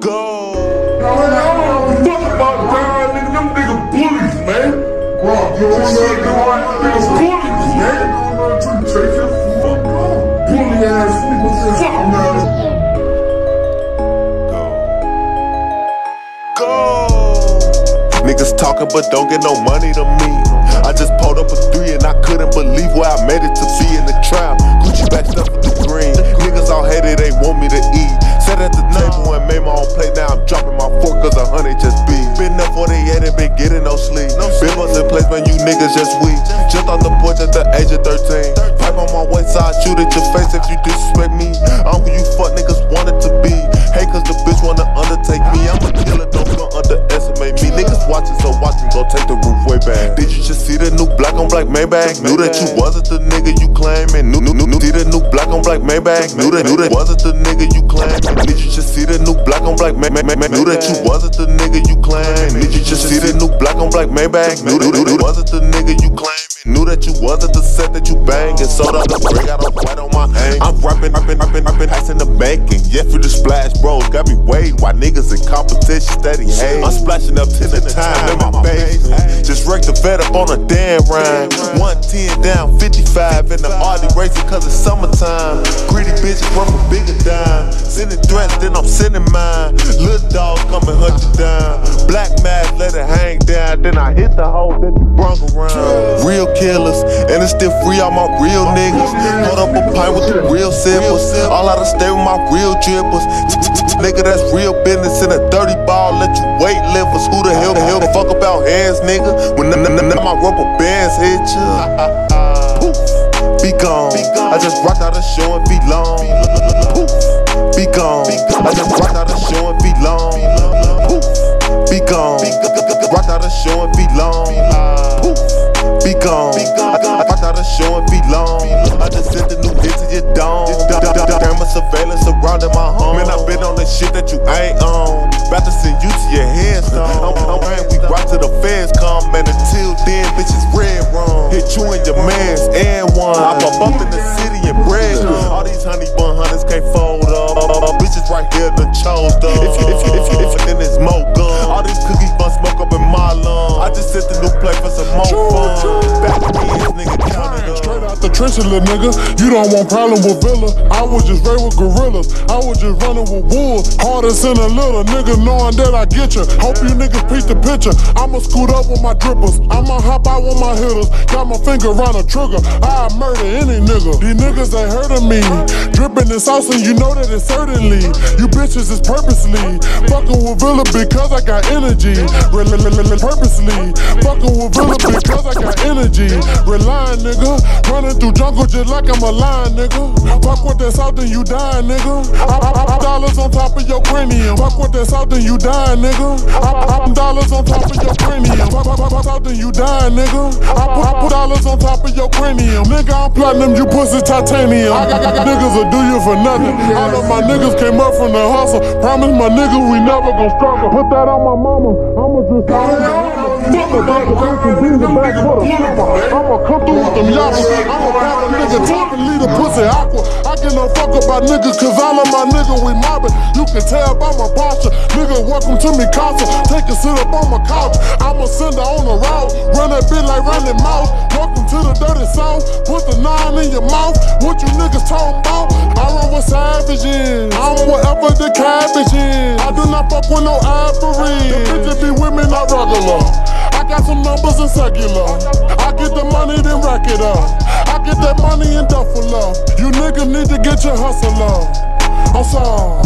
Go. Man, I don't give a fuck about dying, nigga. Them niggas bullies, man. Bro, you don't know that niggas bullies, man. Take your fuck off. Bully ass niggas. Fuck man. Niggas talking but don't get no money to me. I just pulled up a three and I Did you just see the new black on black Maybach? Knew that you wasn't the nigga you claiming. Knew, knew, knew. See the new black on black Maybach? Knew that, knew that wasn't the nigga you claiming. Did you just see the new black on black Maybach? Knew that you wasn't the nigga you claiming. Did you just see the new black on black Maybach? Knew that, knew that wasn't the nigga you claiming. Knew that you wasn't the set that you bangin'. Sold out the break, I don't fight on my aim. I'm rapping, rapping, rapping, rapping, passing the banking. Yeah, for the splash, bros, got me waiting. Why niggas in competition steady hate. I'm splashing up 10 at a time in my face. Just wrecked the vet up on a damn rhyme. 110 down, 55 in the Audi racing cause it's summertime. Greedy bitches from a bigger dime. Sending threats, then I'm sending mine. Little dogs come and hunt you down. Black mask, let it hang down. Then I hit the hole that you brung around. Real killers, and it's still free all my real niggas. Hold up a pint with the real sippers. All out of stay with my real drippers. Nigga, that's real business in a dirty ball. Let you weight livers. Who the hell the hell fuck about hands, nigga? When my rubber bands hit you. Be gone. I just rocked out a show and be long. Be gone. I just be gone. I I rocked out a show and be long. I just sent the new hit to your dome. Camera surveillance surrounding my home. Man, I been on the shit that you ain't on. About to send you to your headstone. I'm, I'm praying we rock till the feds come. And until then, bitches red wrong. Hit you and your mans and one. I pop up in the city and bread. All these honey bun hunters can't fold up. Bitches right here done chose up. If you, if you, if you, if you, then it's more gun. All these nigga. You don't want problem with Villa. I was just raised with gorillas. I was just running with wolves. Hardest in a little nigga, knowing that I get you. Hope you niggas piece the picture. I'ma scoot up with my drippers. I'ma hop out with my hitters. Got my finger on the trigger. I murder any nigga. These niggas ain't hurting me. Dripping in sauce, and you know that it's certainly. You bitches is purposely. Fucking with Villa because I got energy. Purposely. Fucking with Villa because I got energy. Relying, nigga. Running through jungle just like I'm a lion, nigga. Fuck with that salt, then you die, nigga. I, I, I, dollars on top of your cranium. Fuck with that salt, then you die, nigga. I, I, dollars on top of your cranium. Fuck, fuck, fuck, salt, then you die, nigga. I put, I put dollars on top of your cranium. Nigga, I'm platinum, you pussy titanium. I niggas will do you for nothing. All of my niggas came up from the hustle. Promise my niggas we never gon' struggle. Put that on my mama. I'ma just. And with. I'ma come through with them yappers. I'ma pop a pussy aqua. I give no fuck about niggas, cause all of my niggas we mobbing. You can tell by my posture. Nigga, welcome to me castle. Take a sit up on my couch. I'ma send her on the route. Run that bitch like Randy Moss. Welcome to the dirty south. Put the nine in your mouth. What you niggas talking about? I run with savages. I'm whatever the cabbage is. I do not fuck with no ivory. The bitches be women, me, not regular. I got some numbers in secular. I get the money, then rack it up. Money in duffel up. You niggas need to get your hustle up. I'm sorry.